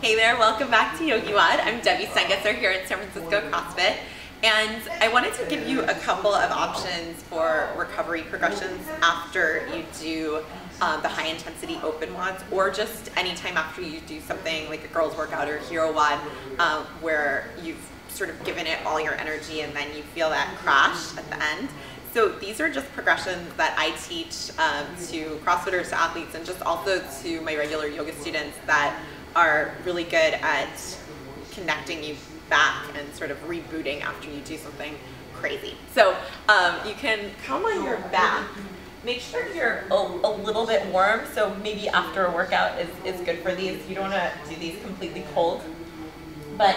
Hey there, welcome back to Yogi WOD. I'm Debbie Steingesser here at San Francisco CrossFit. And I wanted to give you a couple of options for recovery progressions after you do um, the high intensity open WODs or just anytime after you do something like a girls workout or hero WOD um, where you've sort of given it all your energy and then you feel that crash at the end. So these are just progressions that I teach um, to CrossFitters, to athletes, and just also to my regular yoga students that are really good at connecting you back and sort of rebooting after you do something crazy. So um, you can come on your back. Make sure you're a, a, little bit warm. So maybe after a workout is, is good for these. You don't want to do these completely cold. But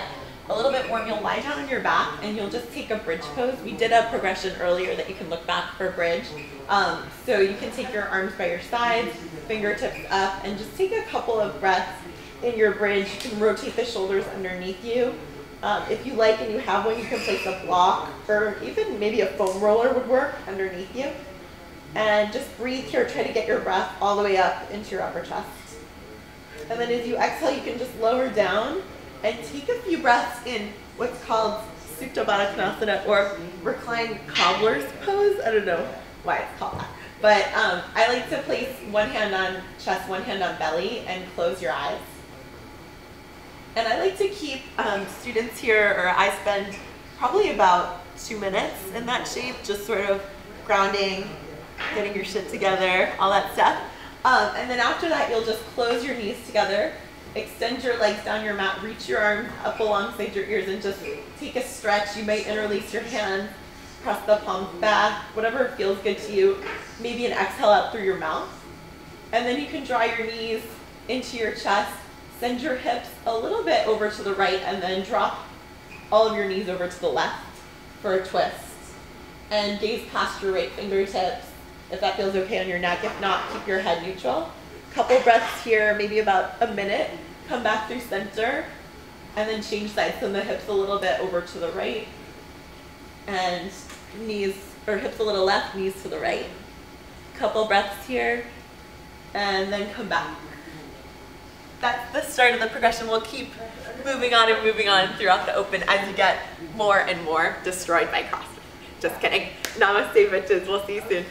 a little bit warm, you'll lie down on your back and you'll just take a bridge pose. We did a progression earlier that you can look back for bridge. Um, so you can take your arms by your sides, fingertips up, and just take a couple of breaths in your bridge. You can rotate the shoulders underneath you. Um, if you like and you have one, you can place a block or even maybe a foam roller would work underneath you. And just breathe here. Try to get your breath all the way up into your upper chest. And then as you exhale, you can just lower down and take a few breaths in what's called Supta Baddha Konasana or reclined cobbler's pose. I don't know why it's called that. But um, I like to place one hand on chest, one hand on belly, and close your eyes. And I like to keep um, students here, or I spend probably about two minutes in that shape, just sort of grounding, getting your shit together, all that stuff. Um, and then after that, you'll just close your knees together, extend your legs down your mat, reach your arms up alongside your ears, and just take a stretch. You might interlace your hands, press the palms back, whatever feels good to you. Maybe an exhale out through your mouth. And then you can draw your knees into your chest Send your hips a little bit over to the right and then drop all of your knees over to the left for a twist. And gaze past your right fingertips if that feels okay on your neck. If not, keep your head neutral. Couple breaths here, maybe about a minute. Come back through center and then change sides. Send the hips a little bit over to the right and knees or hips a little left, knees to the right. Couple breaths here and then come back that's the start of the progression. We'll keep moving on and moving on throughout the open as you get more and more destroyed by CrossFit. Just kidding. Namaste, bitches. We'll see you soon.